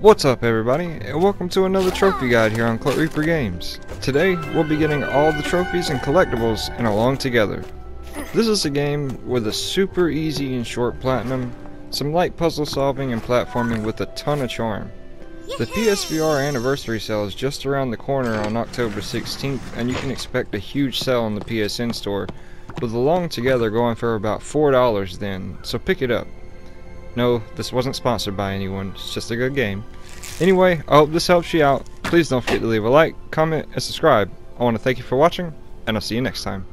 What's up everybody, and welcome to another trophy guide here on Cloaked Reaper Games. Today, we'll be getting all the trophies and collectibles in Along Together. This is a game with a super easy and short platinum, some light puzzle solving and platforming with a ton of charm. The PSVR anniversary sale is just around the corner on October 16th, and you can expect a huge sale on the PSN store, with Along Together going for about $4 then, so pick it up. No, this wasn't sponsored by anyone, it's just a good game. Anyway, I hope this helps you out. Please don't forget to leave a like, comment, and subscribe. I want to thank you for watching, and I'll see you next time.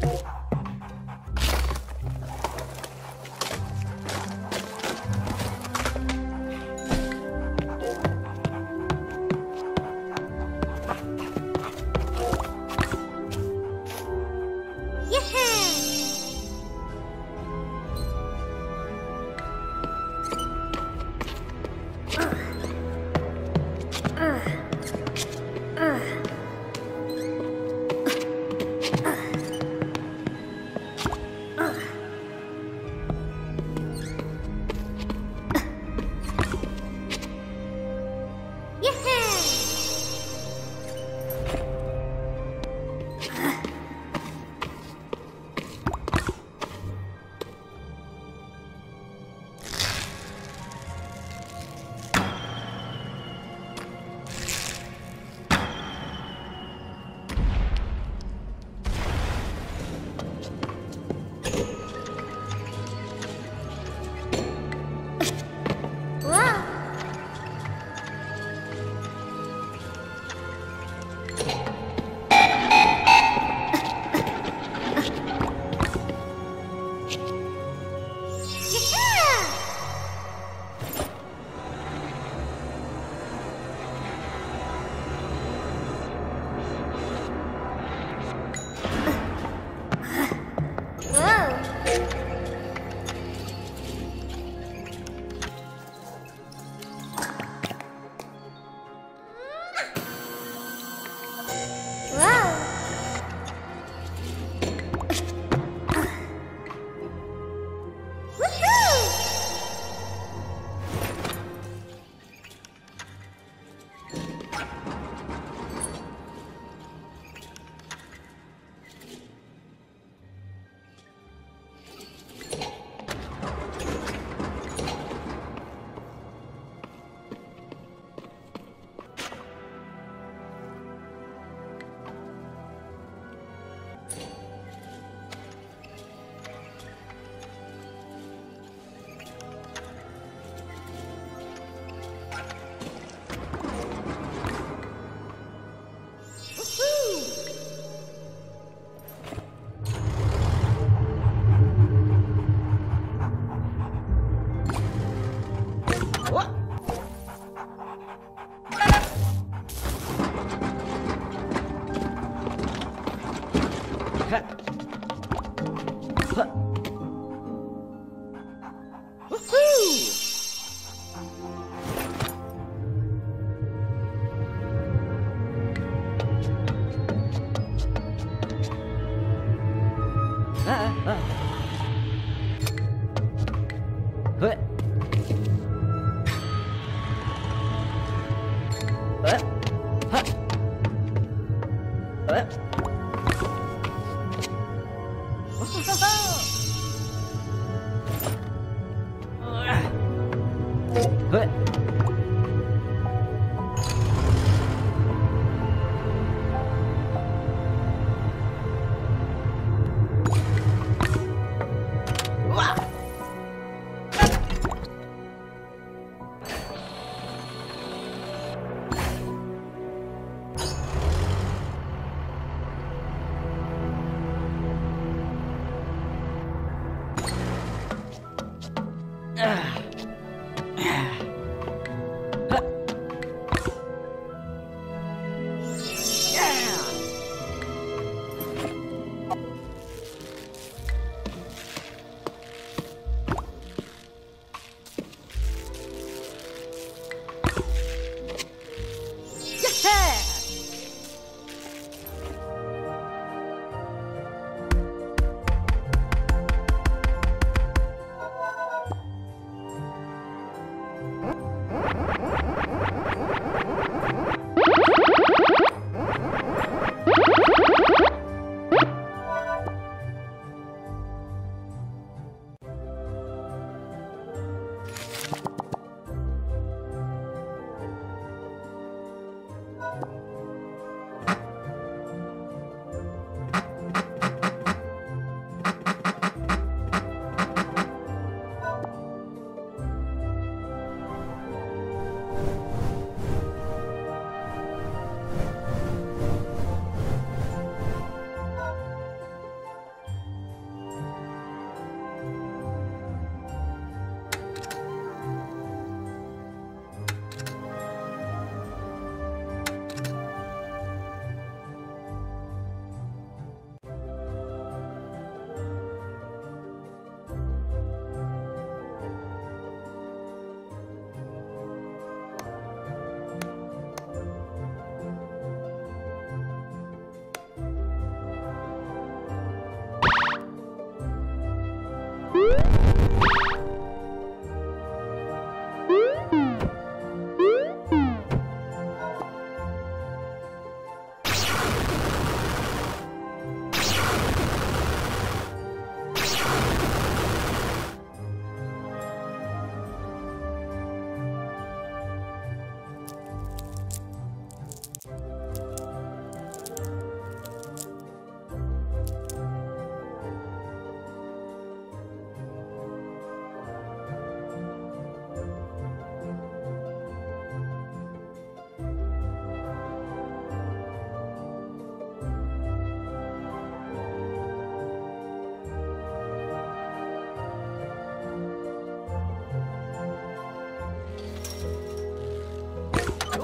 Yeah! Ah, ah.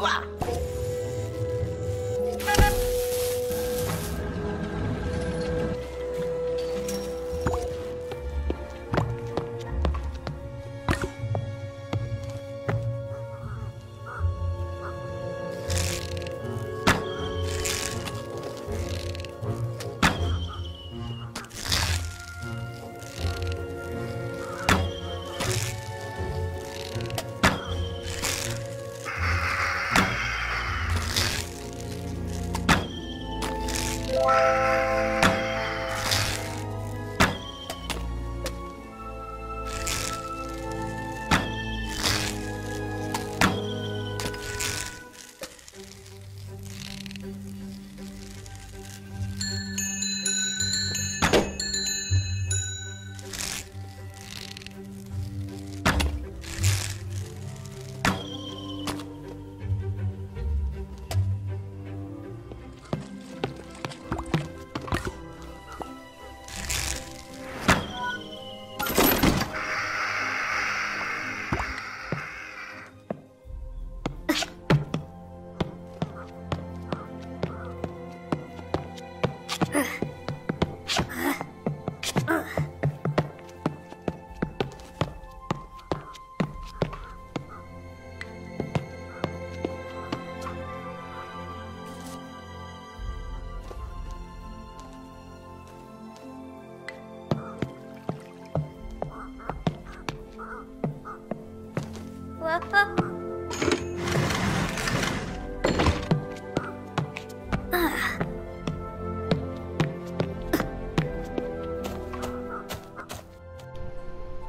Wow. Wow.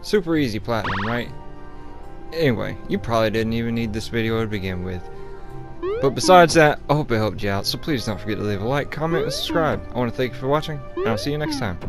Super easy platinum, right? Anyway, you probably didn't even need this video to begin with. But besides that, I hope it helped you out, so please don't forget to leave a like, comment, and subscribe. I want to thank you for watching, and I'll see you next time.